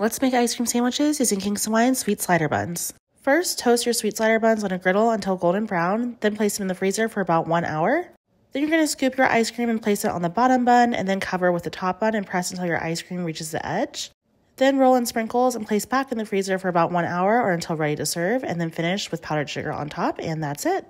Let's make ice cream sandwiches using King's Hawaiian sweet slider buns. First, toast your sweet slider buns on a griddle until golden brown, then place them in the freezer for about one hour. Then you're going to scoop your ice cream and place it on the bottom bun and then cover with the top bun and press until your ice cream reaches the edge. Then roll in sprinkles and place back in the freezer for about one hour or until ready to serve, and then finish with powdered sugar on top, and that's it.